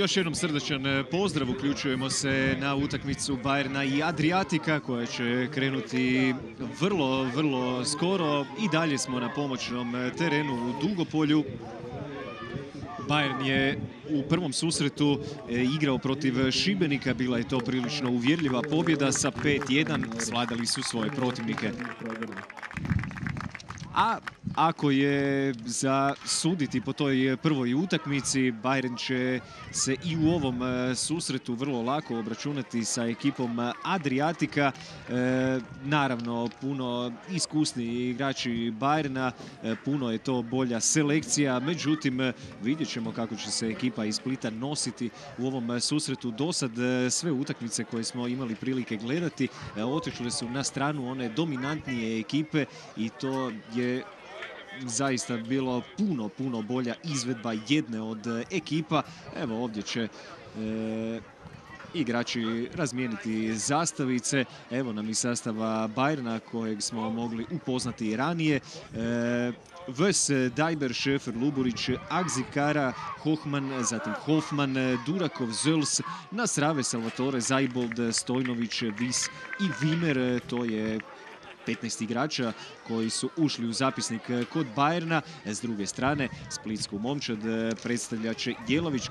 Još jednom srdačan e, pozdrav, uključujemo se na utakmicu Bajerna i Adriatika koja će krenuti vrlo, vrlo skoro i dalje smo na pomoćnom e, terenu u Dugopolju. Bayern je u prvom susretu e, igrao protiv Šibenika, bila je to prilično uvjerljiva pobjeda sa 5-1, svladali su svoje protivnike. A ako je za suditi po toj prvoj utakmici, Bayern će se i u ovom e, susretu vrlo lako obračunati sa ekipom Adriatika. E, naravno, puno iskusni igrači Bayerna, puno je to bolja selekcija, međutim vidjet ćemo kako će se ekipa iz Splita nositi u ovom susretu. Do sad sve utakmice koje smo imali prilike gledati otišle su na stranu one dominantnije ekipe i to je zaista bilo puno, puno bolja izvedba jedne od e, ekipa. Evo ovdje će e, igrači razmijeniti zastavice. Evo nam i sastava Bajerna kojeg smo mogli upoznati i ranije. E, Vs, Dajber, Šefer, Luburić, Agzikara, Hohman, zatim Hofman, Durakov, Zöls, Nasrave, Salvatore, Zajbold, Stojnović, Vis i Vimer. To je 15 igrača koji su ušli u zapisnik kod Bajerna. S druge strane, Splitsku momčad predstavlja će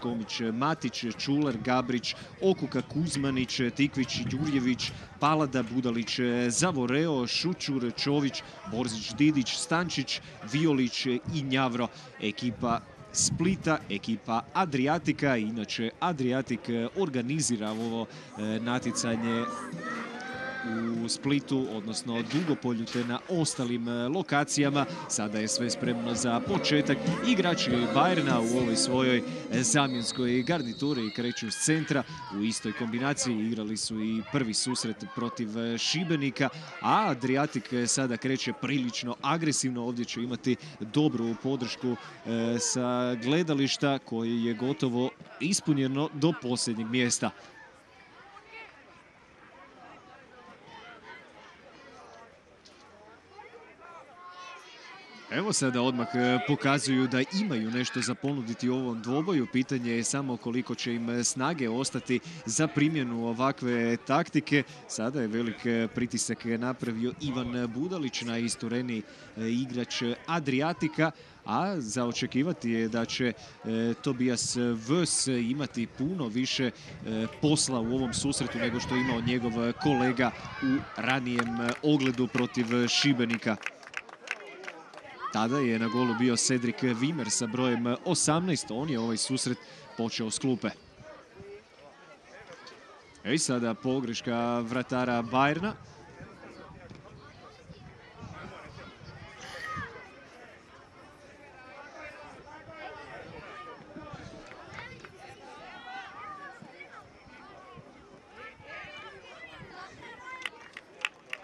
Komić, Matić, Čular, Gabrić, Okuka, Kuzmanić, Tikvić, Jurjević, Palada, Budalić, Zavoreo, Šučur, Čović, Borzić, Didić, Stančić, Violić i Njavro. Ekipa Splita, ekipa Adriatika. Inače, Adriatik organizira ovo e, naticanje u Splitu, odnosno Dugopolju te na ostalim e, lokacijama. Sada je sve spremno za početak. Igrači Bajerna u ovoj svojoj e, zamjenskoj garnituri kreću s centra. U istoj kombinaciji igrali su i prvi susret protiv e, Šibenika, a Adriatik sada kreće prilično agresivno. Ovdje će imati dobru podršku sa gledališta koje je gotovo ispunjeno do posljednjeg mjesta. Evo sada odmah e, pokazuju da imaju nešto za ponuditi u ovom dvoboju. Pitanje je samo koliko će im snage ostati za primjenu ovakve taktike. Sada je velik e, pritisak napravio Ivan Budalić na istureni e, igrač Adriatika. A za očekivati je da će Tobias Vs imati puno više posla u ovom susretu nego što je imao njegov kolega u ranijem ogledu protiv Šibenika. Tada je na golu bio Cedric Vimer sa brojem 18. On je ovaj susret počeo s klupe. I sada pogreška vratara Bajerna.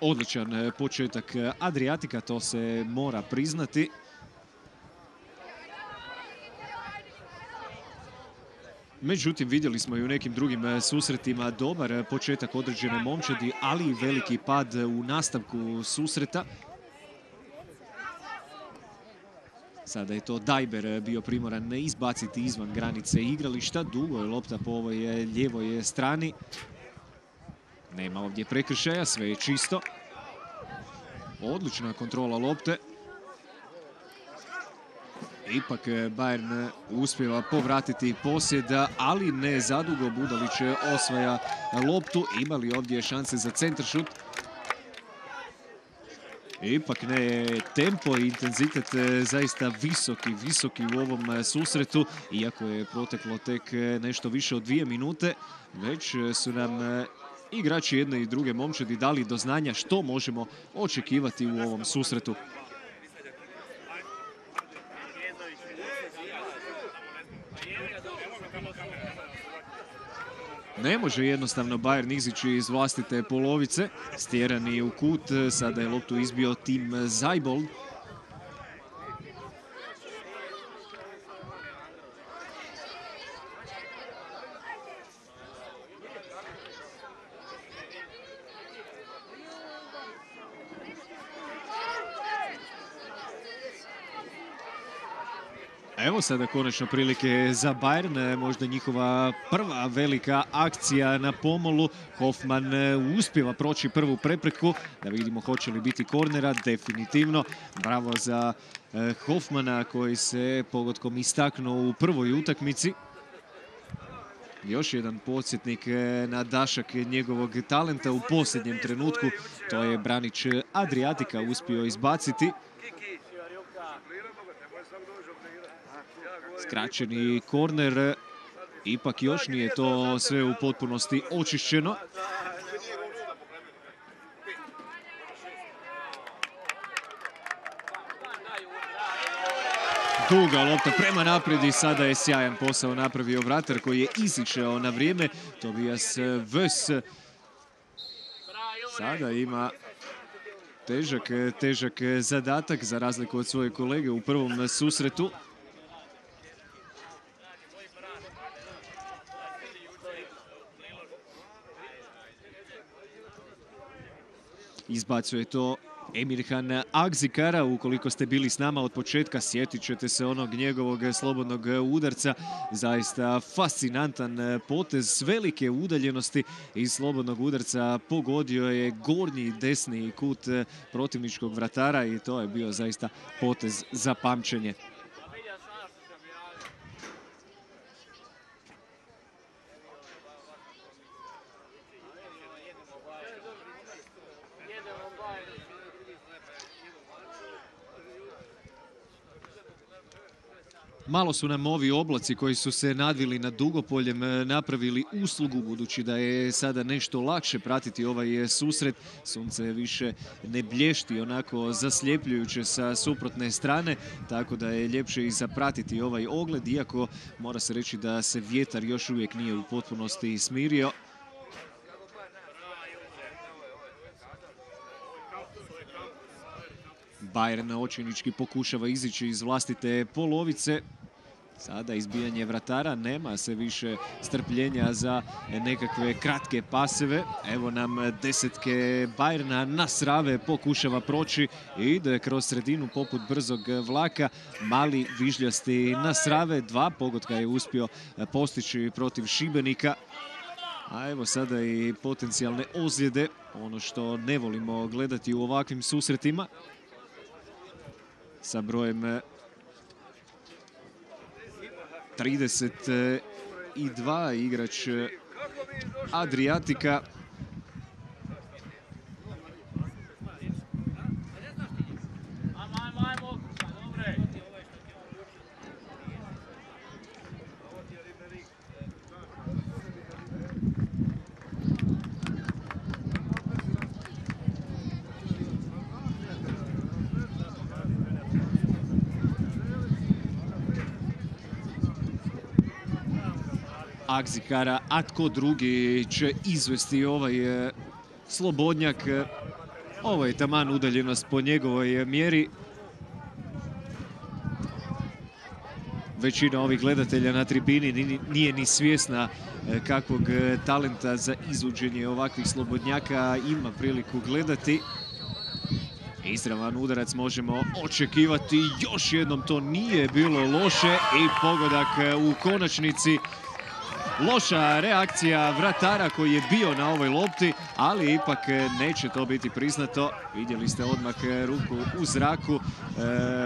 Odličan e, početak e, Adriatika, to se mora priznati. Međutim, vidjeli smo i u nekim drugim e, susretima dobar početak određene momčadi, ali i veliki pad u nastavku susreta. Sada je to Dajber bio primoran ne izbaciti izvan granice igrališta. Dugo je lopta po ovoj lijevoj strani. Nema ovdje prekršaja, sve je čisto. Odlična kontrola lopte. Ipak Bayern uspjeva povratiti posjeda, ali ne zadugo. Budalić osvaja loptu. Imali ovdje šanse za centršut. Ipak ne tempo i intenzitet zaista visoki, visoki u ovom susretu. Iako je proteklo tek nešto više od dvije minute, već su nam igrači jedne i druge momčadi dali do znanja što možemo očekivati u ovom susretu. Ne može jednostavno Bayern izići iz vlastite polovice. Stjerani u kut, sada je loptu izbio tim Zajbold. Evo sada konačno prilike za Bayern, možda njihova prva velika akcija na pomolu. Hoffman e, uspjeva proći prvu prepreku, da vidimo hoće li biti kornera, definitivno. Bravo za e, Hoffmana koji se pogodkom istaknuo u prvoj utakmici. Još jedan podsjetnik e, na dašak njegovog talenta u posljednjem trenutku. To je Branić Adriatika uspio izbaciti. Skraćeni korner, ipak još nije to sve u potpunosti očišćeno. Duga lopta prema naprijed i sada je sjajan posao napravio vratar koji je isičeo na vrijeme. Tobias Vs sada ima težak, težak zadatak za razliku od svoje kolege u prvom susretu. Izbacuje to Emirhan Agzikara. Ukoliko ste bili s nama od početka, sjetit ćete se onog njegovog slobodnog udarca. Zaista fascinantan potez velike udaljenosti iz slobodnog udarca. Pogodio je gornji desni kut protivničkog vratara i to je bio zaista potez za pamćenje. Malo su nam ovi oblaci koji su se nadvili na dugopoljem e, napravili uslugu budući da je sada nešto lakše pratiti ovaj e, susret. Sunce više ne blješti onako zasljepljujuće sa suprotne strane, tako da je ljepše i zapratiti ovaj ogled, iako mora se reći da se vjetar još uvijek nije u potpunosti smirio. Bayern očinički pokušava izići iz vlastite polovice. Sada izbijanje vratara, nema se više strpljenja za nekakve kratke paseve. Evo nam desetke Bajerna na srave pokušava proći i ide kroz sredinu poput brzog vlaka. Mali vižljasti na srave, dva pogotka je uspio postići protiv Šibenika. A evo sada i potencijalne ozljede, ono što ne volimo gledati u ovakvim susretima. Sa brojem 32 igrač Adriatika. Agzikara, a tko drugi će izvesti ovaj e, slobodnjak. Ovo je taman udaljenost po njegovoj mjeri. Većina ovih gledatelja na tribini nije ni svjesna e, kakvog e, talenta za izvođenje ovakvih slobodnjaka ima priliku gledati. Izravan udarac možemo očekivati. Još jednom to nije bilo loše i pogodak u konačnici loša reakcija vratara koji je bio na ovoj lopti, ali ipak neće to biti priznato. Vidjeli ste odmah ruku u zraku e,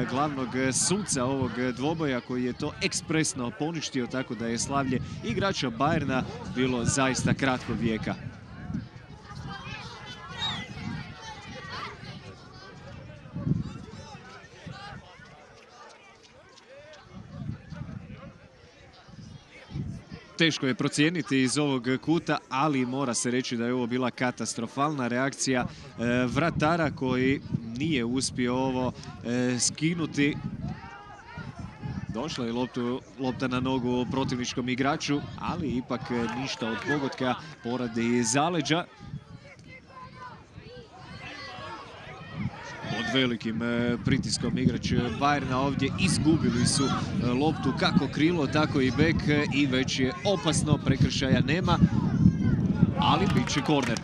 glavnog suca ovog dvoboja koji je to ekspresno poništio, tako da je slavlje igrača Bajerna bilo zaista kratko vijeka. Teško je procijeniti iz ovog kuta, ali mora se reći da je ovo bila katastrofalna reakcija e, vratara koji nije uspio ovo e, skinuti. Došla je lopta na nogu protivničkom igraču, ali ipak ništa od pogotka poradi zaleđa. Velikim e, pritiskom igrač Bayerna ovdje izgubili su e, loptu kako krilo, tako i bek e, i već je opasno, prekršaja nema, ali bit će korner.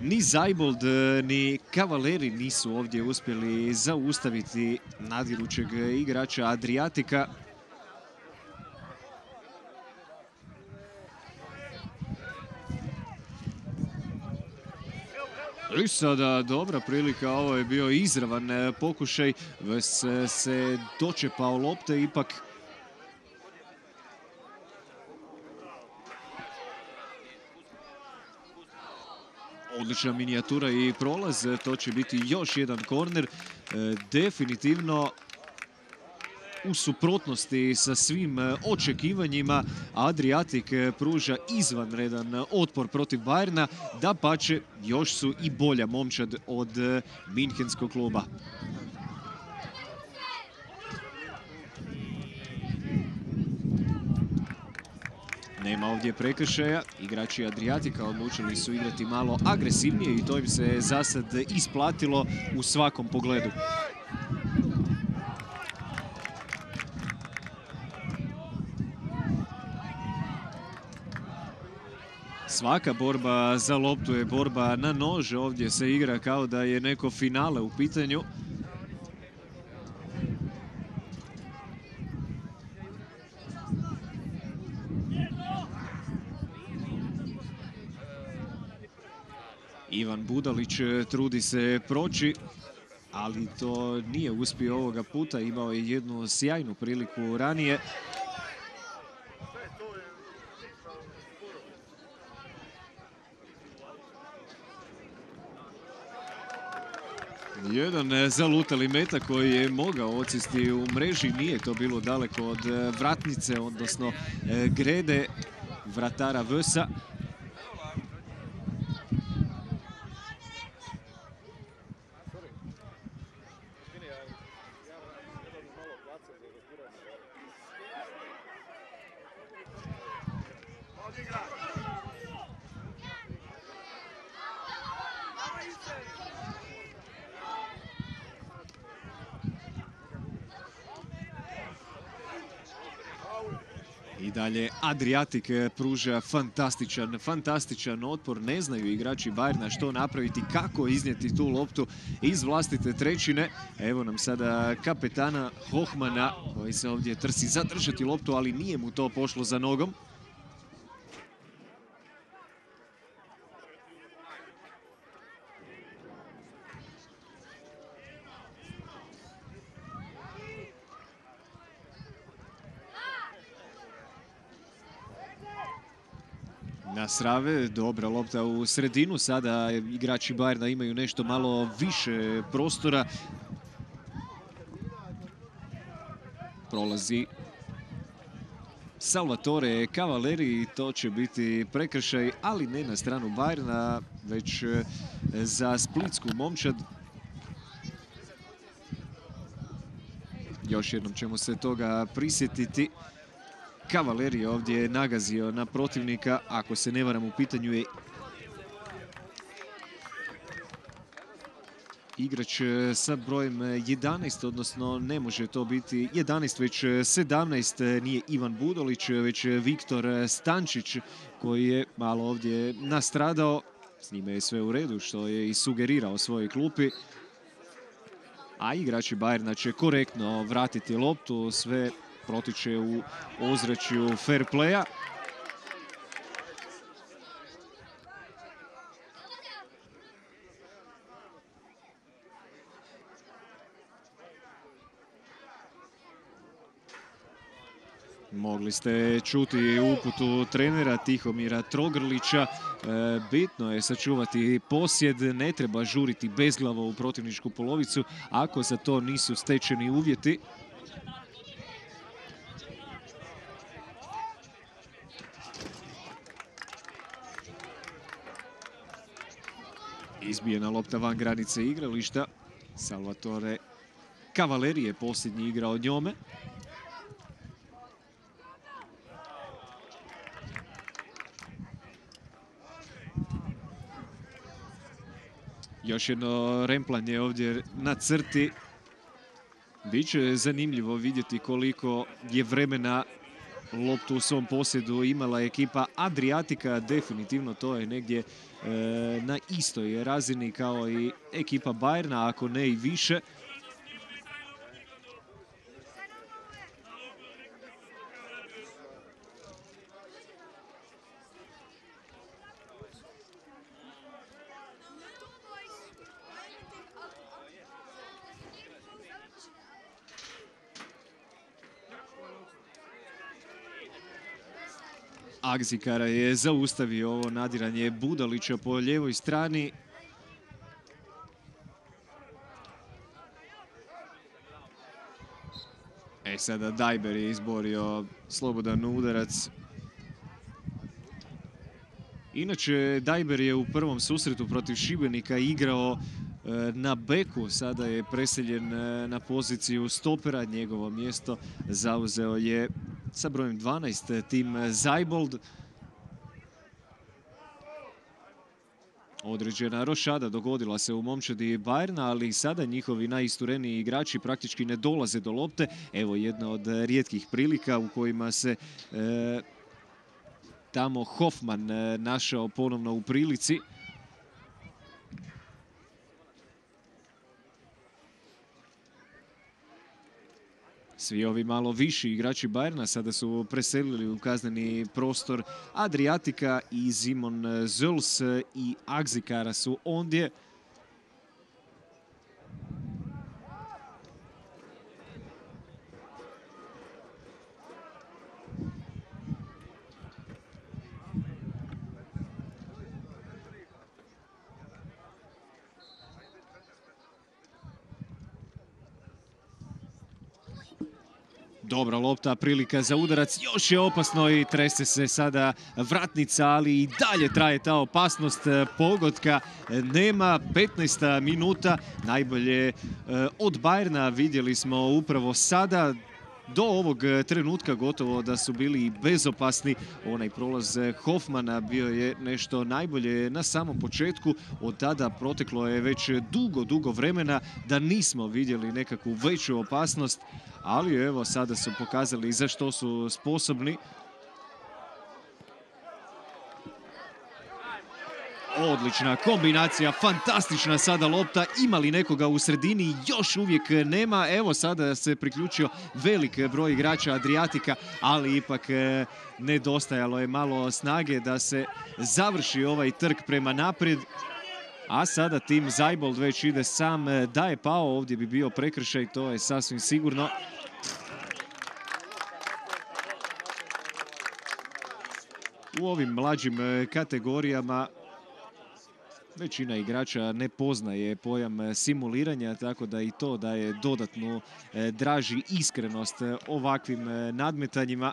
ni Zajbold, ni Kavaleri nisu ovdje uspjeli zaustaviti nadirućeg igrača Adriatika. I sada dobra prilika, ovo je bio izravan e, pokušaj, Ves se dočepao lopte, ipak Odlična minijatura i prolaz, to će biti još jedan korner. E, definitivno u suprotnosti sa svim e, očekivanjima. Adriatik e, pruža izvanredan otpor protiv Bajerna, da pače još su i bolja momčad od Minhenskog kluba. Nema ovdje prekršaja. Igrači Adriatika odlučili su igrati malo agresivnije i to im se za sad isplatilo u svakom pogledu. Svaka borba za loptu je borba na nože. Ovdje se igra kao da je neko finale u pitanju. Ivan Budalić e, trudi se proći, ali to nije uspio ovoga puta. Imao je jednu sjajnu priliku ranije. Jedan zalutali meta koji je mogao ocisti u mreži. Nije to bilo daleko od e, vratnice, odnosno e, grede vratara Vsa. I dalje Adriatik pruža fantastičan, fantastičan otpor. Ne znaju igrači Bajerna što napraviti, kako iznijeti tu loptu iz vlastite trećine. Evo nam sada kapetana Hohmana koji se ovdje trsi zadržati loptu, ali nije mu to pošlo za nogom. Na Srave. Dobra lopta u sredinu. Sada igrači Bajerna imaju nešto malo više prostora. Prolazi Salvatore Cavaleri to će biti prekršaj, ali ne na stranu Bajerna, već e, za splitsku momčad. Još jednom ćemo se toga prisjetiti. Kavaleri je ovdje nagazio na protivnika. Ako se ne varam u pitanju je igrač sa brojem 11, odnosno ne može to biti 11, već 17. Nije Ivan Budolić, već Viktor Stančić koji je malo ovdje nastradao. S njime je sve u redu što je i sugerirao svojoj klupi. A igrači Bajerna će korektno vratiti loptu, sve protiče u ozračju fair playa. Mogli ste čuti uputu trenera Tihomira Trogrlića. E, bitno je sačuvati posjed, ne treba žuriti bezglavo u protivničku polovicu ako za to nisu stečeni uvjeti. Izbijena lopta van granice igrališta. Salvatore Cavaleri je posljednji igrao njome. Još jedno remplanje ovdje na crti. Biće zanimljivo vidjeti koliko je vremena loptu u svom posjedu imala ekipa Adriatika, definitivno to je negdje e, na istoj razini kao i ekipa Bajerna, ako ne i više. Agzikara je zaustavio ovo nadiranje Budalića po ljevoj strani. E sada Dajber je izborio slobodan udarac. Inače, Dajber je u prvom susretu protiv Šibenika igrao e, na beku, sada je preseljen e, na poziciju stopera, njegovo mjesto zauzeo je sa brojem 12 tim Zajbold. Određena rošada dogodila se u momčadi Bajerna, ali sada njihovi najistureniji igrači praktički ne dolaze do lopte. Evo jedna od rijetkih prilika u kojima se e, tamo Hoffman e, našao ponovno u prilici. Svi ovi malo viši igrači Bajerna sada su preselili u kazneni prostor Adriatika i Zimon Zuls i Agzikara su ondje. Dobra lopta, prilika za udarac, još je opasno i trese se sada vratnica, ali i dalje traje ta opasnost. Pogotka. Nema 15 minuta, najbolje e, od Bajerna vidjeli smo upravo sada, do ovog trenutka gotovo da su bili bezopasni. Onaj prolaz Hoffmana bio je nešto najbolje na samom početku. Od tada proteklo je već dugo, dugo vremena da nismo vidjeli nekakvu veću opasnost ali evo sada su pokazali za što su sposobni. Odlična kombinacija, fantastična sada lopta, ima li nekoga u sredini, još uvijek nema. Evo sada se priključio velik broj igrača Adriatika, ali ipak e, nedostajalo je malo snage da se završi ovaj trk prema naprijed. A sada tim Zajbold već ide sam, da je pao, ovdje bi bio prekršaj, to je sasvim sigurno. U ovim mlađim e, kategorijama većina igrača ne poznaje pojam e, simuliranja, tako da i to daje dodatnu e, draži iskrenost ovakvim nadmetanjima.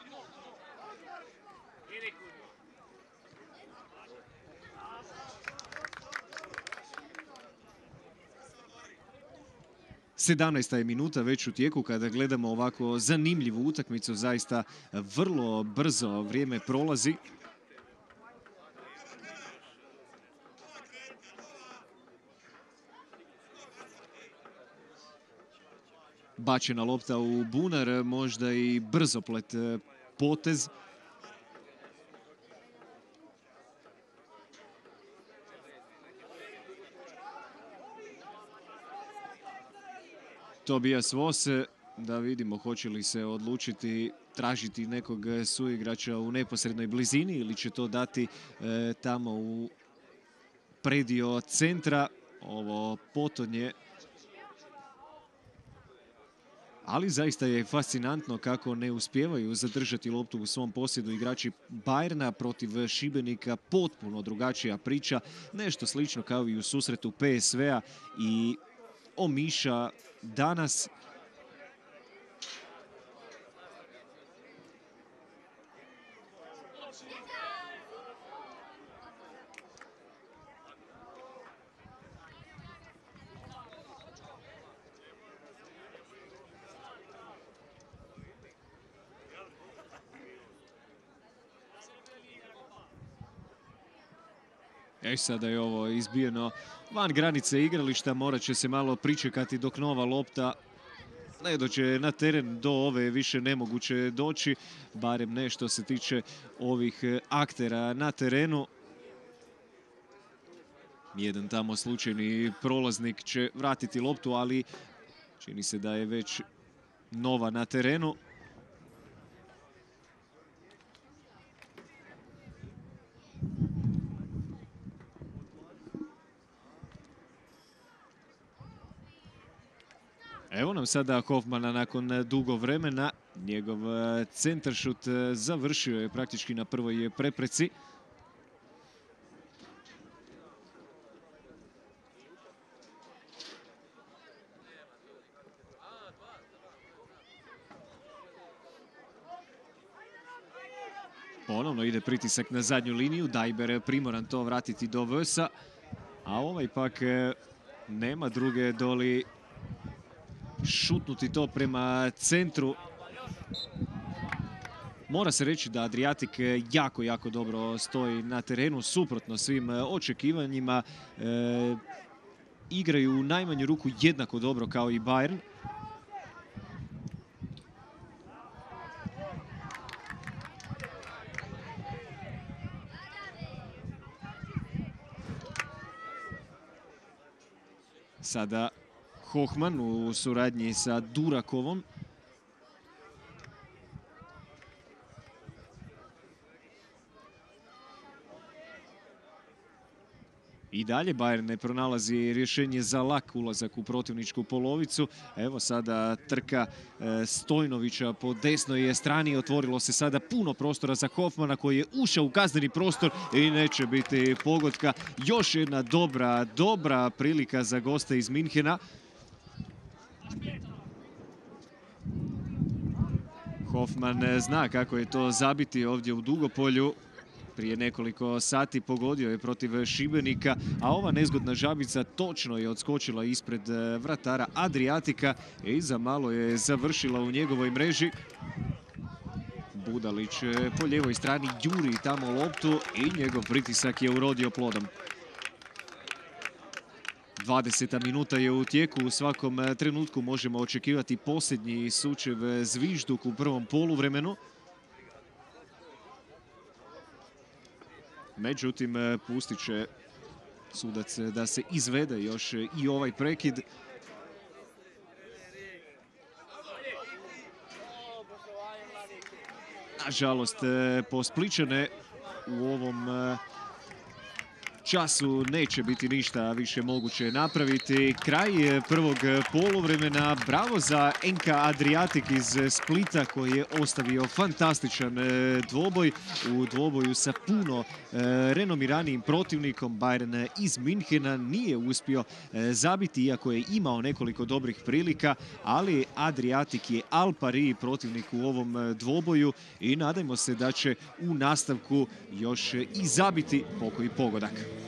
Sedamnaesta je minuta već u tijeku kada gledamo ovako zanimljivu utakmicu, zaista vrlo brzo vrijeme prolazi. Bačena lopta u bunar, možda i brzoplet e, potez. Tobijas Vose, da vidimo hoće li se odlučiti tražiti nekog suigrača u neposrednoj blizini ili će to dati e, tamo u predio centra. Ovo potonje ali zaista je fascinantno kako ne uspijevaju zadržati loptu u svom posjedu igrači Bajerna protiv Šibenika, potpuno drugačija priča, nešto slično kao i u susretu PSV-a i Omiša danas E sada je ovo izbijeno van granice igrališta, morat će se malo pričekati dok nova lopta ne dođe na teren do ove više nemoguće doći, barem ne što se tiče ovih aktera na terenu. Jedan tamo slučajni prolaznik će vratiti loptu, ali čini se da je već nova na terenu. Nam sada Hoffmana nakon dugo vremena. Njegov e, centaršut e, završio je praktički na prvoj prepreci. Ponovno ide pritisak na zadnju liniju. Dajber primoran to vratiti do Vsa. A ovaj pak e, nema druge doli šutnuti to prema centru. Mora se reći da Adriatik jako, jako dobro stoji na terenu, suprotno svim e, očekivanjima. E, igraju u najmanju ruku jednako dobro kao i Bayern. Sada Hohman u suradnji sa Durakovom. I dalje Bayern ne pronalazi rješenje za lak ulazak u protivničku polovicu. Evo sada trka e, Stojnovića po desnoj strani. Otvorilo se sada puno prostora za Hoffmana koji je ušao u kazneni prostor i neće biti pogodka. Još jedna dobra, dobra prilika za goste iz Minhena. Hoffman zna kako je to zabiti ovdje u Dugopolju. Prije nekoliko sati pogodio je protiv Šibenika, a ova nezgodna žabica točno je odskočila ispred e, vratara Adriatika i za malo je završila u njegovoj mreži. Budalić e, po ljevoj strani juri tamo loptu i njegov pritisak je urodio plodom. 20. minuta je u tijeku, u svakom e, trenutku možemo očekivati posljednji sučev e, zvižduk u prvom poluvremenu. Međutim, e, pustit će sudac da se izvede još i ovaj prekid. Nažalost, pospličene u ovom času neće biti ništa više moguće napraviti. Kraj prvog poluvremena. Bravo za NK Adriatik iz Splita koji je ostavio fantastičan e, dvoboj. U dvoboju sa puno e, renomiranijim protivnikom Bayern iz Minhena nije uspio e, zabiti iako je imao nekoliko dobrih prilika, ali Adriatik je al pari protivnik u ovom dvoboju i nadajmo se da će u nastavku još i zabiti pokoji pogodak.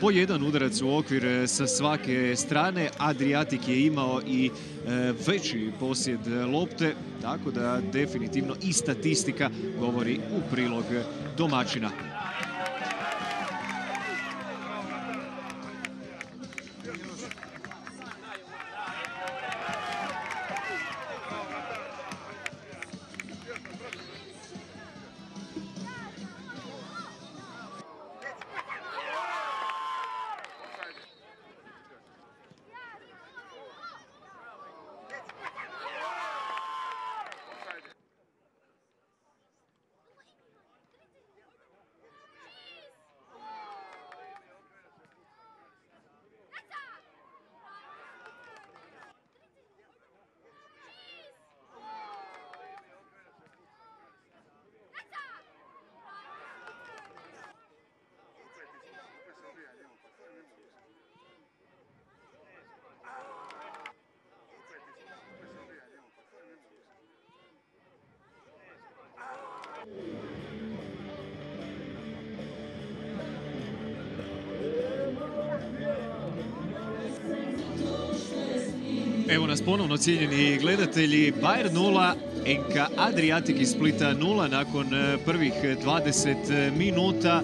Po jedan udarac u okvir e, sa svake strane. Adriatik je imao i e, veći posjed lopte, tako da definitivno i statistika govori u prilog domaćina. Evo nas ponovno cijenjeni gledatelji. Bayern 0, NK Adriatik iz Splita 0 nakon e, prvih 20 minuta.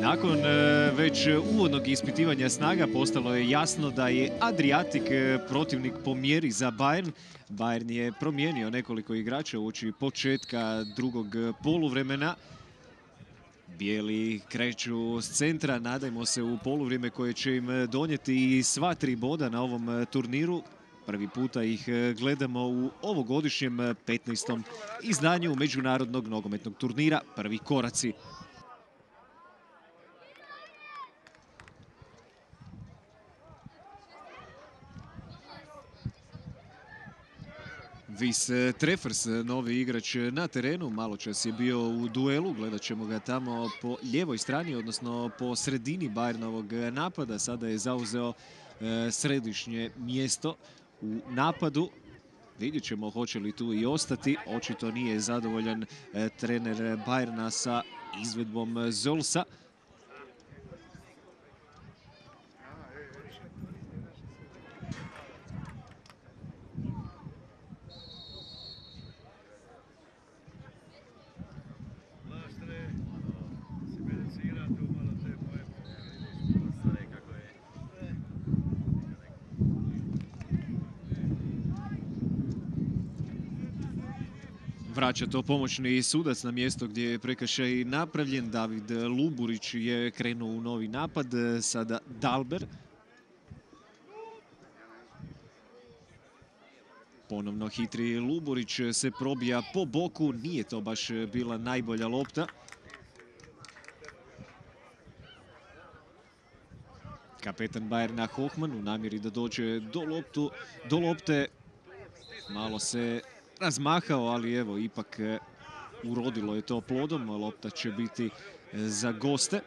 Nakon e, već uvodnog ispitivanja snaga postalo je jasno da je Adriatik e, protivnik po mjeri za Bayern. Bayern je promijenio nekoliko igrača uoči početka drugog poluvremena. Bijeli kreću s centra, nadajmo se u poluvrijeme koje će im donijeti sva tri boda na ovom turniru. Prvi puta ih gledamo u ovogodišnjem 15. izdanju Međunarodnog nogometnog turnira Prvi koraci. Vis Treffers, eh, novi igrač na terenu, malo čas je bio u duelu, gledat ćemo ga tamo po ljevoj strani, odnosno po sredini Bayernovog napada. Sada je zauzeo središnje mjesto u napadu. Vidjet ćemo hoće li tu i ostati. Očito nije zadovoljan trener Bayerna sa izvedbom Zolsa. Vraća to pomoćni sudac na mjesto gdje je prekršaj napravljen. David Luburić je krenuo u novi napad, sada Dalber. Ponovno hitri Luburić se probija po boku, nije to baš bila najbolja lopta. Kapetan Bajerna Hohman u namjeri da dođe do, loptu, do lopte. Malo se razmahao, ali evo, ipak e, urodilo je to plodom. Lopta će biti e, za goste.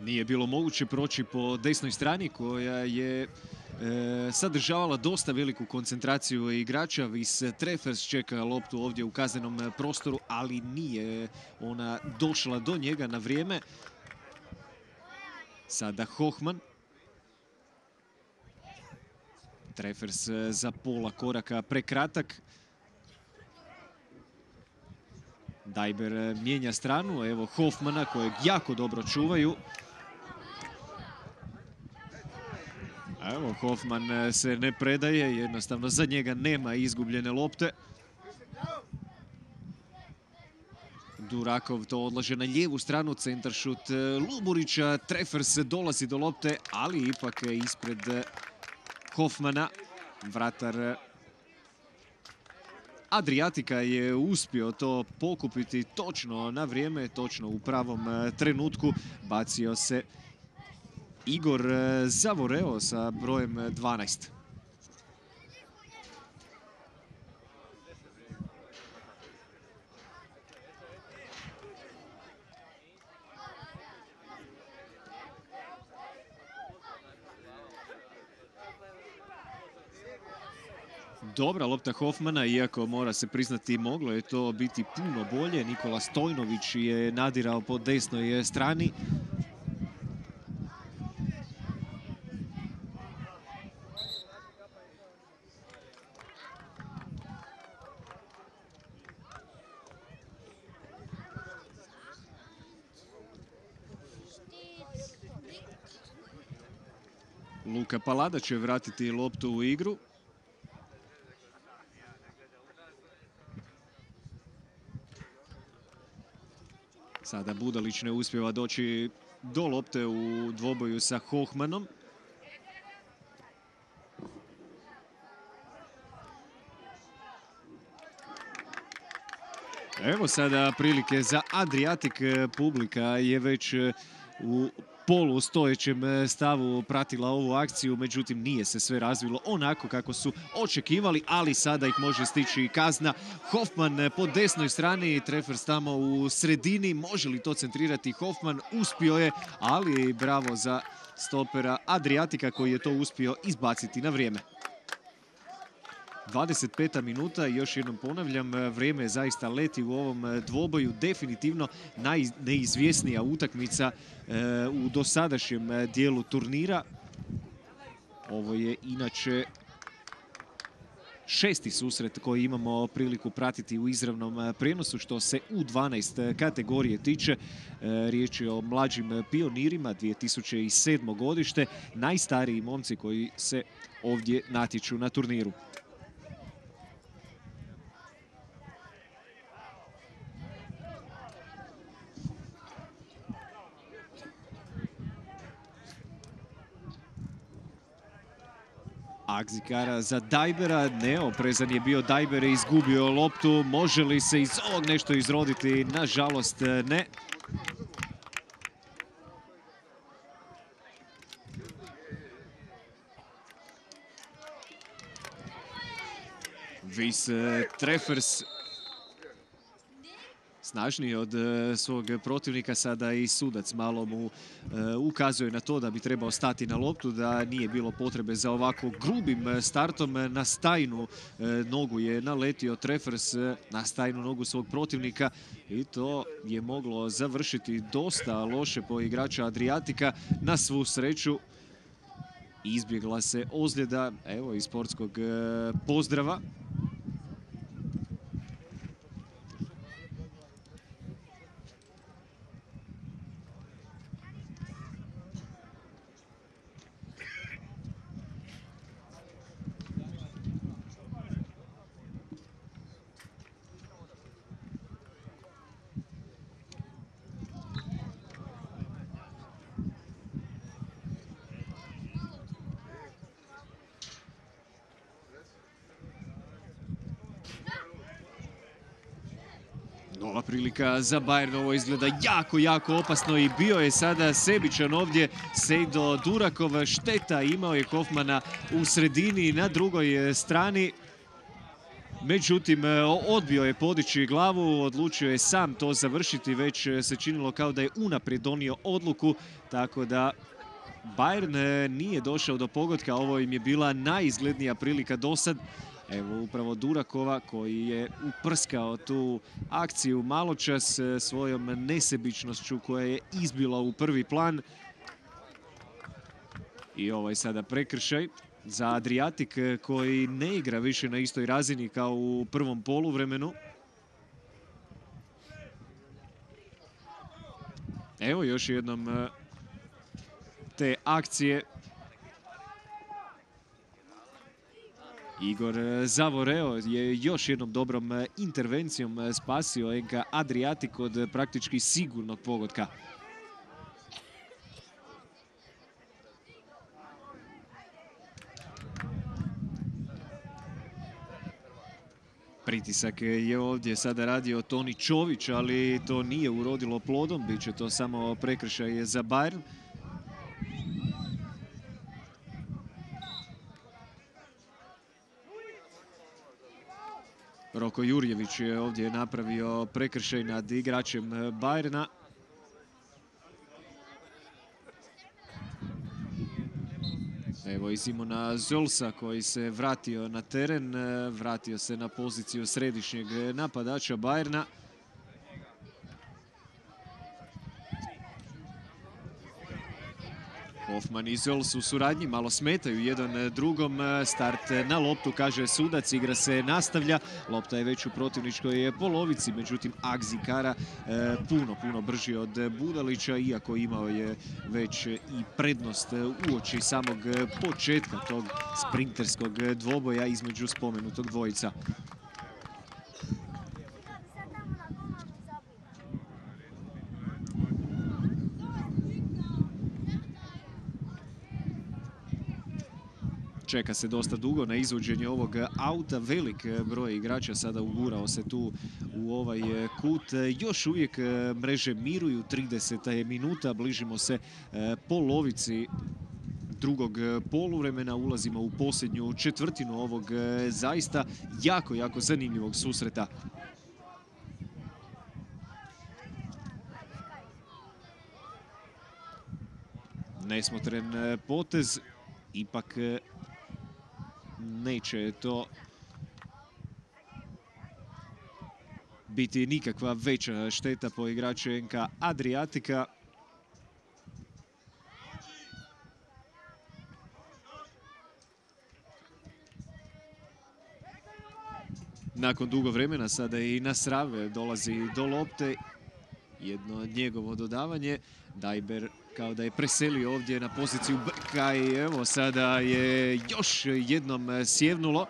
Nije bilo moguće proći po desnoj strani koja je sadržavala dosta veliku koncentraciju igrača. Vis Trefers čeka loptu ovdje u kaznenom prostoru, ali nije ona došla do njega na vrijeme. Sada Hohman. Trefers za pola koraka prekratak. Dajber mijenja stranu, evo Hoffmana kojeg jako dobro čuvaju. Evo, Hoffman e, se ne predaje, jednostavno za njega nema izgubljene lopte. Durakov to odlaže na lijevu stranu, centar šut e, Luburića. Trefer se dolazi do lopte, ali ipak ispred e, Hoffmana. Vratar Adriatika je uspio to pokupiti točno na vrijeme, točno u pravom trenutku. Bacio se Igor e, Zavoreo sa brojem 12. Dobra lopta Hoffmana, iako mora se priznati moglo je to biti puno bolje. Nikola Stojnović je nadirao po desnoj strani. Palada će vratiti loptu u igru. Sada Budalić ne uspjeva doći do lopte u dvoboju sa Hohmanom. Evo sada prilike za Adriatik. Publika je već u polu stojećem e, stavu pratila ovu akciju, međutim nije se sve razvilo onako kako su očekivali, ali sada ih može stići i kazna. Hoffman e, po desnoj strani, Trefers tamo u sredini, može li to centrirati Hoffman? Uspio je, ali bravo za stopera Adriatika koji je to uspio izbaciti na vrijeme. 25. minuta i još jednom ponavljam, vrijeme zaista leti u ovom dvoboju. Definitivno najneizvjesnija utakmica u dosadašnjem dijelu turnira. Ovo je inače šesti susret koji imamo priliku pratiti u izravnom e, prijenosu što se u 12 kategorije tiče. E, riječ je o mlađim pionirima 2007. godište, najstariji momci koji se ovdje natječu na turniru. Agzikara za Dajbera, neoprezan je bio Dajber i izgubio loptu. Može li se iz ovog nešto izroditi? Nažalost ne. Vis eh, Treffers snažniji od e, svog protivnika. Sada i sudac malo mu e, ukazuje na to da bi trebao stati na loptu, da nije bilo potrebe za ovako grubim e, startom. Na stajnu nogu je naletio Treffers, na stajnu nogu svog protivnika i to je moglo završiti dosta loše po igrača Adriatika. Na svu sreću izbjegla se ozljeda, evo iz sportskog pozdrava. Prilika za Bayern, ovo izgleda jako, jako opasno i bio je sada sebičan ovdje Sejdo Durakov. Šteta imao je Kofmana u sredini na drugoj strani. Međutim, odbio je podići glavu, odlučio je sam to završiti, već se činilo kao da je unaprijed donio odluku, tako da Bayern nije došao do pogotka, ovo im je bila najizglednija prilika do sad, Evo upravo Durakova koji je uprskao tu akciju maločas e, svojom nesebičnošću koja je izbila u prvi plan. I ovaj sada prekršaj za Adriatik e, koji ne igra više na istoj razini kao u prvom poluvremenu. Evo još jednom e, te akcije Igor Zavoreo je još jednom dobrom intervencijom spasio Enka Adriatik od praktički sigurnog pogotka. Pritisak je ovdje sada radio Toni Čović, ali to nije urodilo plodom. Biće to samo prekršaj za Bayern. Roko Jurjević je ovdje napravio prekršaj nad igračem Bajerna. Evo i Simona Zolsa koji se vratio na teren, vratio se na poziciju središnjeg napadača Bajerna. Hoffman i Zols u suradnji malo smetaju jedan e, drugom. E, start na loptu, kaže sudac, igra se nastavlja. Lopta je već u protivničkoj polovici, međutim Agzikara e, puno, puno brži od Budalića, iako imao je već i prednost u oči samog početka tog sprinterskog dvoboja između spomenutog dvojica. Čeka se dosta dugo na izvođenje ovog auta. Velik broj igrača sada ugurao se tu u ovaj kut. Još uvijek mreže miruju, 30 minuta, bližimo se e, polovici drugog poluvremena. Ulazimo u posljednju četvrtinu ovog e, zaista jako, jako zanimljivog susreta. Nesmotren potez, ipak neće to biti nikakva veća šteta po igraču NK Adriatika. Nakon dugo vremena sada i na srave dolazi do lopte. Jedno njegovo dodavanje. Dajber kao da je preselio ovdje na poziciju beka i evo sada je još jednom sjevnulo.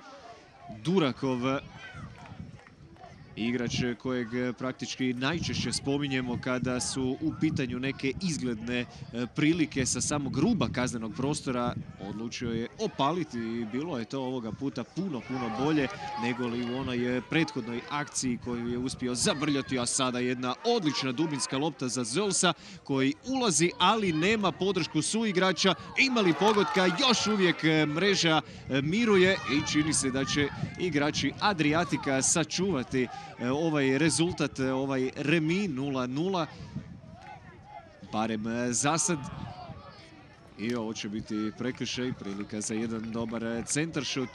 Durakov Igrač kojeg praktički najčešće spominjemo kada su u pitanju neke izgledne e, prilike sa samo gruba kaznenog prostora. Odlučio je opaliti i bilo je to ovoga puta puno, puno bolje nego li u onoj prethodnoj akciji koju je uspio zabrljati, a sada jedna odlična dubinska lopta za Zolsa koji ulazi, ali nema podršku suigrača. Imali pogodka, još uvijek e, mreža e, miruje i čini se da će igrači Adriatika sačuvati E, ovaj rezultat, e, ovaj remi 0-0. Barem e, zasad. I ovo će biti prekršaj, prilika za jedan dobar centaršut.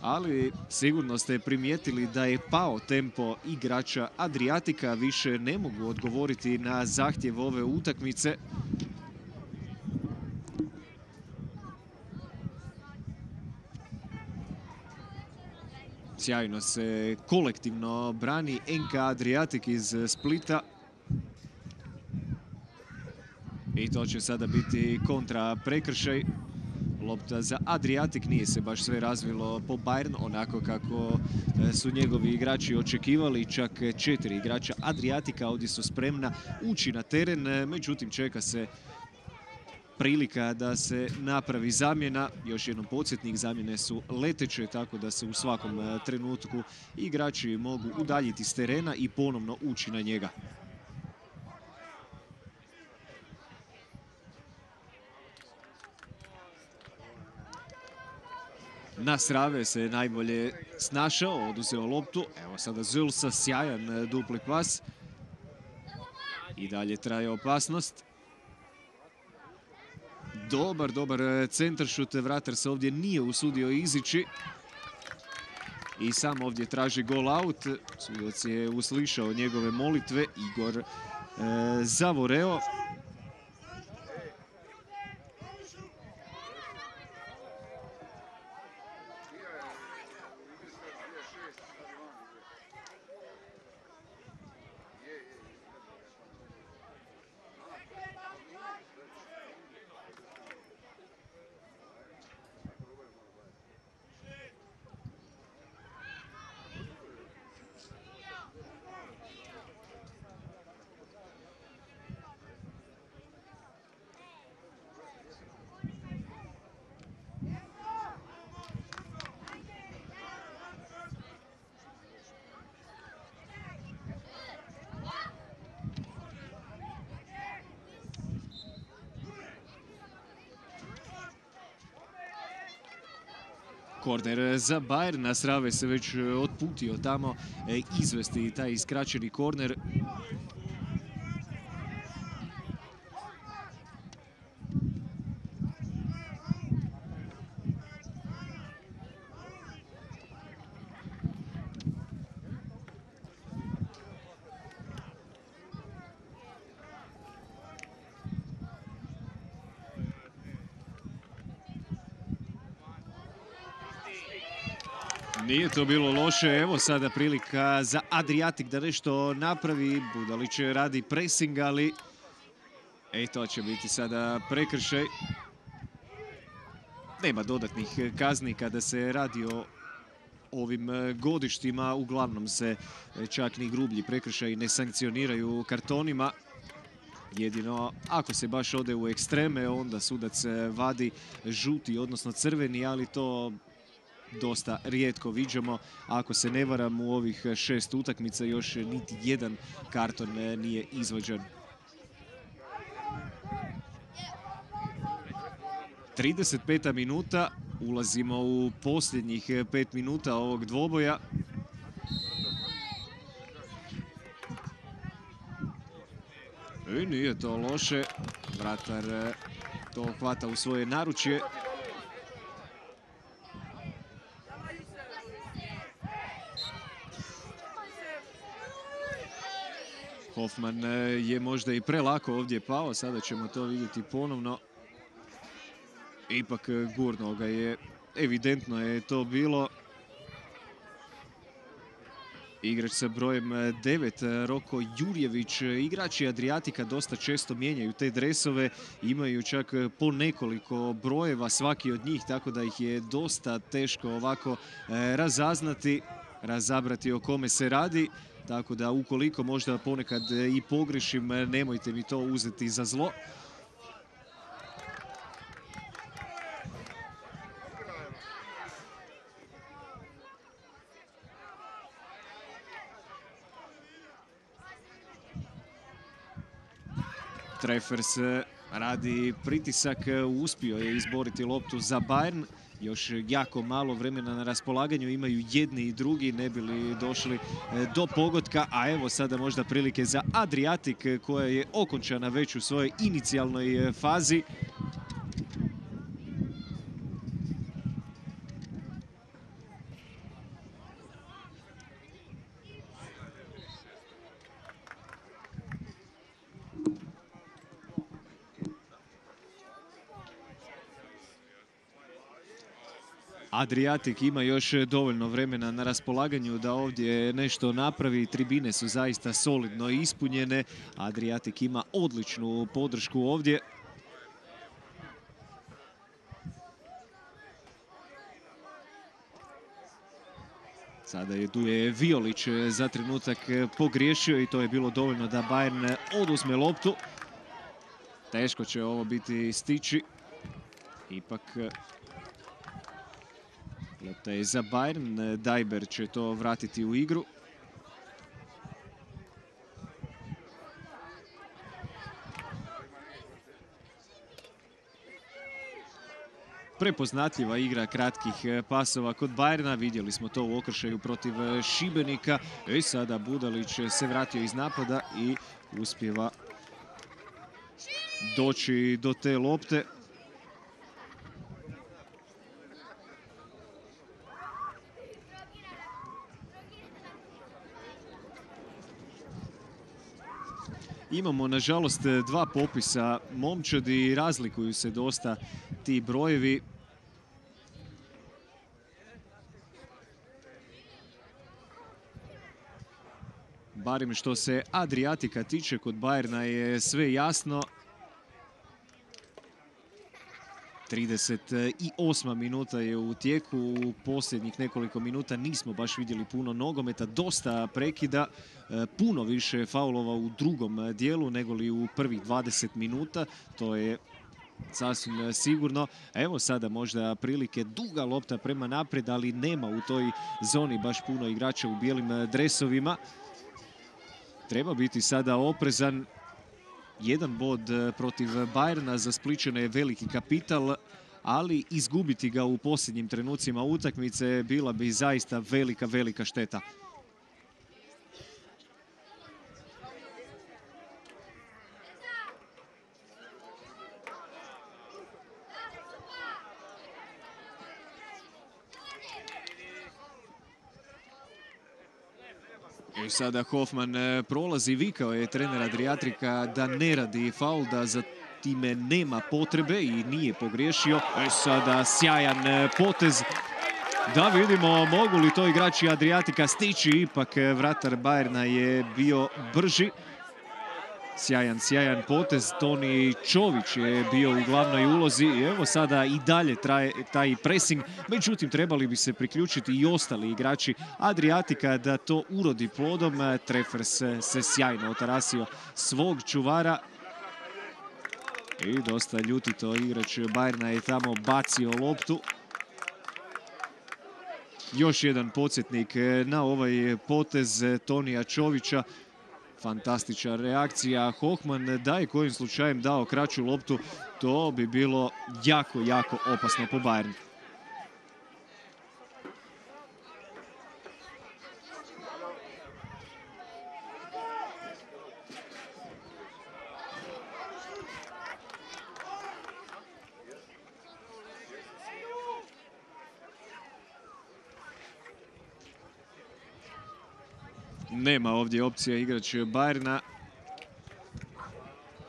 Ali sigurno ste primijetili da je pao tempo igrača Adriatika. Više ne mogu odgovoriti na zahtjev ove utakmice. Sjajno se kolektivno brani NK Adriatik iz Splita. I to će sada biti kontra prekršaj. Lopta za Adriatik nije se baš sve razvilo po Bayern, onako kako e, su njegovi igrači očekivali. Čak četiri igrača Adriatika ovdje su spremna ući na teren, međutim čeka se prilika da se napravi zamjena. Još jednom podsjetnik, zamjene su leteće, tako da se u svakom e, trenutku igrači mogu udaljiti s terena i ponovno ući na njega. Na Srave se najbolje snašao, oduzeo loptu. Evo sada Zulsa, sjajan e, dupli pas. I dalje traje opasnost. Dobar, dobar e, centaršut. Vratar se ovdje nije usudio izići. I sam ovdje traži gol out. Sudac je uslišao njegove molitve. Igor e, Zavoreo. Korner za Bayern. Nasrave se već e, otputio tamo e, izvesti taj iskraćeni korner. Nije to bilo loše, evo sada prilika za Adriatik da nešto napravi. Budalić radi pressing, ali e, to će biti sada prekršaj. Nema dodatnih kazni kada se radi o ovim godištima. Uglavnom se čak ni grublji prekršaj ne sankcioniraju kartonima. Jedino ako se baš ode u ekstreme, onda sudac vadi žuti, odnosno crveni, ali to dosta rijetko viđamo. Ako se ne varam u ovih šest utakmica još niti jedan karton nije izvođen. 35. minuta, ulazimo u posljednjih pet minuta ovog dvoboja. I nije to loše, vratar to hvata u svoje naručje. Hoffman je možda i prelako ovdje pao, sada ćemo to vidjeti ponovno. Ipak gurno ga je, evidentno je to bilo. Igrač sa brojem 9, Roko Jurjević. Igrači Adriatika dosta često mijenjaju te dresove. Imaju čak po nekoliko brojeva svaki od njih, tako da ih je dosta teško ovako e, razaznati, razabrati o kome se radi. Tako da ukoliko možda ponekad i pogrešim, nemojte mi to uzeti za zlo. Treffers radi pritisak, uspio je izboriti loptu za Bayern. Još jako malo vremena na raspolaganju imaju jedni i drugi, ne bili došli e, do pogotka, a evo sada možda prilike za Adriatik koja je okončana već u svojoj inicijalnoj e, fazi. Adriatik ima još dovoljno vremena na raspolaganju da ovdje nešto napravi. Tribine su zaista solidno ispunjene. Adriatik ima odličnu podršku ovdje. Sada je Duje Violić za trenutak pogriješio i to je bilo dovoljno da Bayern oduzme loptu. Teško će ovo biti stići. Ipak Lopta je za Bayern. Dajber će to vratiti u igru. Prepoznatljiva igra kratkih e, pasova kod Bajerna. Vidjeli smo to u okršaju protiv e, Šibenika. I e, sada Budalić se vratio iz napada i uspjeva doći do te lopte. Imamo, nažalost, dva popisa momčadi razlikuju se dosta ti brojevi. Barim što se Adriatika tiče, kod Bajerna je sve jasno. 38. minuta je u tijeku, u posljednjih nekoliko minuta nismo baš vidjeli puno nogometa, dosta prekida, puno više faulova u drugom dijelu nego li u prvih 20 minuta, to je sasvim sigurno. Evo sada možda prilike duga lopta prema naprijed, ali nema u toj zoni baš puno igrača u bijelim dresovima. Treba biti sada oprezan, jedan bod e, protiv Bajerna za Spličane je veliki kapital, ali izgubiti ga u posljednjim trenucima utakmice bila bi zaista velika, velika šteta. Sada Hoffman e, prolazi, vikao je trener Adriatrika da ne radi faul, da za time nema potrebe i nije pogriješio. E sada sjajan e, potez da vidimo mogu li to igrači Adriatika stići, ipak vratar Bajerna je bio brži. Sjajan, sjajan potez. Toni Čović je bio u glavnoj ulozi. I evo sada i dalje traje taj pressing. Međutim, trebali bi se priključiti i ostali igrači Adriatika da to urodi plodom. Trefers se sjajno otarasio svog čuvara. I dosta ljutito igrač Bajerna je tamo bacio loptu. Još jedan podsjetnik na ovaj potez Tonija Čovića. Fantastična reakcija. Hohman da je kojim slučajem dao kraću loptu, to bi bilo jako, jako opasno po Bayern. Nema ovdje opcija igrač Bajerna.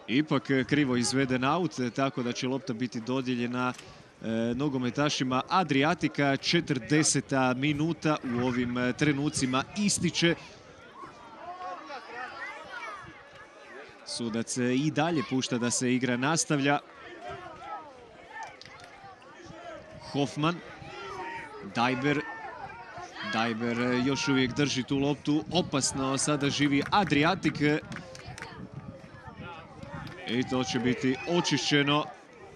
Ipak krivo izveden aut, tako da će lopta biti dodijeljena e, nogometašima Adriatika. 40. minuta u ovim trenucima ističe. Sudac i dalje pušta da se igra nastavlja. Hoffman. Dajber. Dajber još uvijek drži tu loptu. Opasno sada živi Adriatik. I to će biti očišćeno.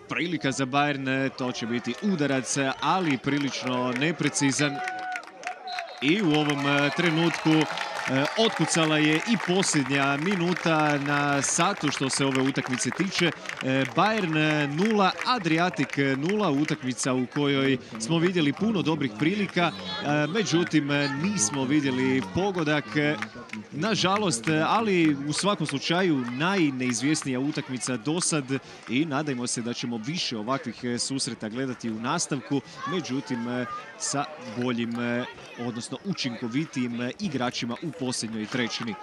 Prilika za Bayern, to će biti udarac, ali prilično neprecizan. I u ovom trenutku otkucala je i posljednja minuta na satu što se ove utakmice tiče. E, Bayern 0, Adriatik 0, utakmica u kojoj smo vidjeli puno dobrih prilika, međutim nismo vidjeli pogodak. Nažalost, ali u svakom slučaju najneizvjesnija utakmica do sad i nadajmo se da ćemo više ovakvih susreta gledati u nastavku, međutim sa boljim, odnosno učinkovitijim igračima u posljednjoj trećini.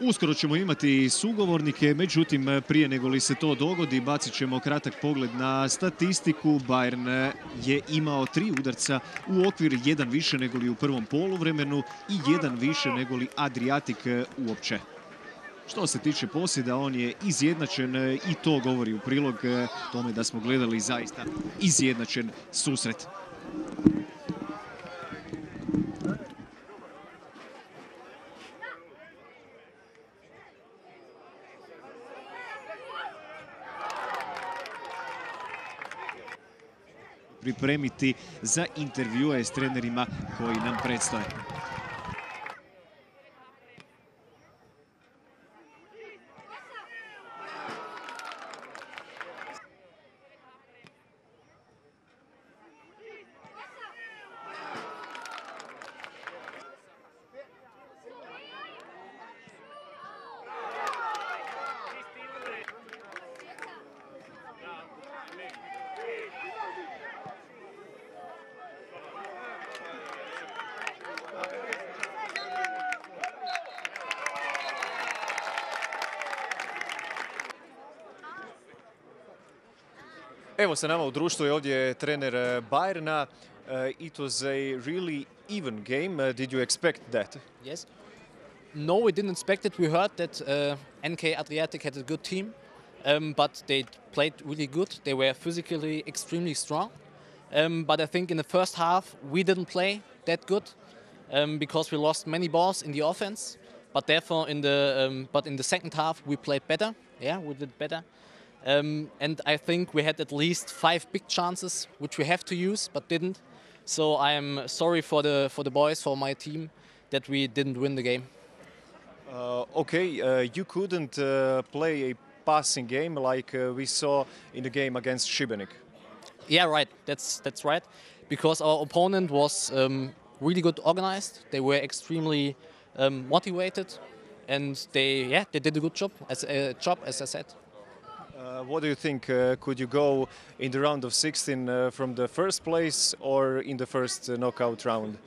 Uskoro ćemo imati sugovornike, međutim prije nego li se to dogodi bacit ćemo kratak pogled na statistiku. Bayern je imao tri udarca u okvir, jedan više nego li u prvom poluvremenu i jedan više nego li Adriatik uopće. Što se tiče posjeda, on je izjednačen i to govori u prilog tome da smo gledali zaista izjednačen susret. pripremiti za intervjue s trenerima koji nam predstoje. Evo sa nama u društvu je ovdje trener Bayerna. Uh, it was a really even game. Uh, did you expect that? Yes. No, we didn't expect it. We heard that uh, NK Adriatic had a good team, um, but they played really good. They were physically extremely strong. Um, but I think in the first half we didn't play that good um, because we lost many balls in the offense. But therefore, in the um, but in the second half we played better. Yeah, we did better. Um, and I think we had at least five big chances, which we have to use but didn't. So I am sorry for the for the boys, for my team, that we didn't win the game. Uh, okay, uh, you couldn't uh, play a passing game like uh, we saw in the game against Šibenik. Yeah, right. That's that's right. Because our opponent was um, really good organized. They were extremely um, motivated, and they yeah they did a good job as a job as I said. Uh, what do you think? Uh, could you go in the round of 16 uh, from the first place or in the first uh, knockout round?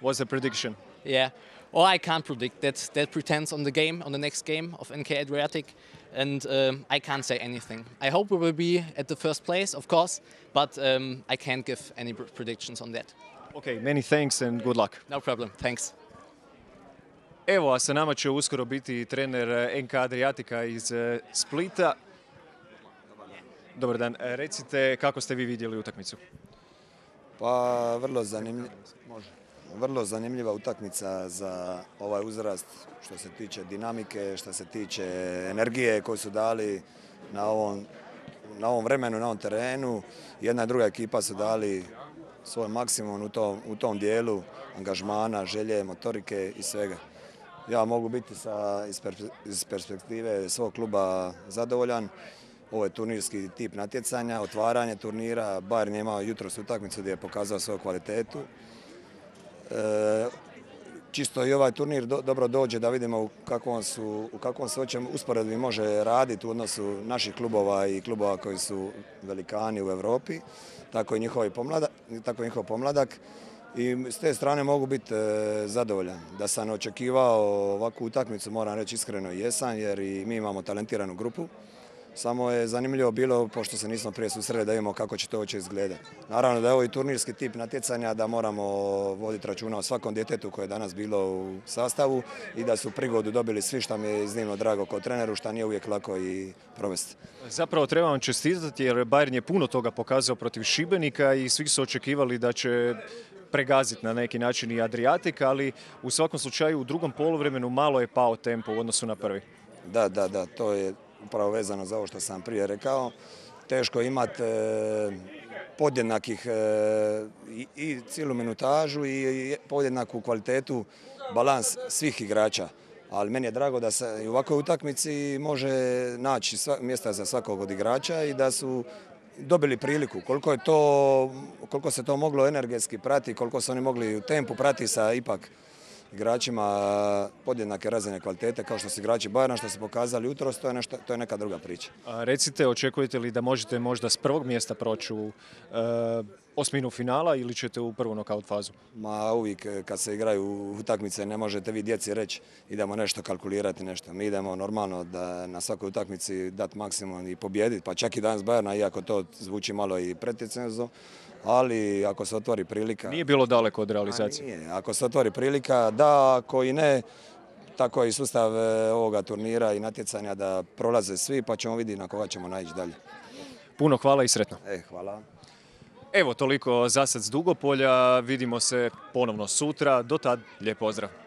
What's the prediction? Yeah, well, I can't predict. That that pretends on the game, on the next game of NK Adriatic, and um, I can't say anything. I hope we will be at the first place, of course, but um, I can't give any predictions on that. Okay, many thanks and good luck. No problem. Thanks. Evo, a sa nama će uskoro biti trener NK Adriatika iz Splita. Dobar dan. E, recite kako ste vi vidjeli utakmicu? Pa vrlo zanimljiva, vrlo zanimljiva utakmica za ovaj uzrast što se tiče dinamike, što se tiče energije koju su dali na ovom, na ovom vremenu, na ovom terenu. Jedna i druga ekipa su dali svoj maksimum u tom, u tom dijelu angažmana, želje, motorike i svega. Ja mogu biti sa, iz perspektive svog kluba zadovoljan ovo je turnirski tip natjecanja, otvaranje turnira. Bayern je imao jutros utakmicu gdje je pokazao svoju kvalitetu. E, čisto i ovaj turnir dobro dođe da vidimo u kakvom se usporedbi može raditi u odnosu naših klubova i klubova koji su velikani u Europi, tako i, njihov pomladak. i s te strane mogu biti e, zadovoljan. Da sam očekivao ovakvu utakmicu, moram reći iskreno jesam, jer i mi imamo talentiranu grupu. Samo je zanimljivo bilo, pošto se nismo prije susreli, da vidimo kako će to uopće izgledati. Naravno da je ovo i turnirski tip natjecanja, da moramo voditi računa o svakom djetetu koje je danas bilo u sastavu i da su prigodu dobili svi, što mi je iznimno drago kao treneru, što nije uvijek lako i provesti. Zapravo treba vam čestitati jer Bayern je puno toga pokazao protiv Šibenika i svi su očekivali da će pregaziti na neki način i Adriatik, ali u svakom slučaju u drugom poluvremenu malo je pao tempo u odnosu na prvi. Da, da, da, to je upravo vezano za ovo što sam prije rekao. Teško imati e, podjednakih e, i, cijelu minutažu i podjednaku kvalitetu, balans svih igrača. Ali meni je drago da se u ovakvoj utakmici može naći mjesta za svakog od igrača i da su dobili priliku. Koliko, je to, koliko se to moglo energetski prati, koliko su oni mogli u tempu prati sa ipak igračima podjednake razine kvalitete kao što su igrači Bajana, što su pokazali jutros, to je, nešto, to je neka druga priča. A recite, očekujete li da možete možda s prvog mjesta proći u e, osminu finala ili ćete u prvu nokaut fazu? Ma uvijek e, kad se igraju utakmice ne možete vi djeci reći idemo nešto kalkulirati, nešto. Mi idemo normalno da na svakoj utakmici dati maksimum i pobijediti, pa čak i danas Bajerna, iako to zvuči malo i pretjecenzo, ali ako se otvori prilika... Nije bilo daleko od realizacije. Nije, ako se otvori prilika, da, ako i ne, tako je i sustav e, ovoga turnira i natjecanja da prolaze svi, pa ćemo vidjeti na koga ćemo naići dalje. Puno hvala i sretno. E, hvala. Evo toliko za sad s Dugopolja, vidimo se ponovno sutra, do tad lijep pozdrav.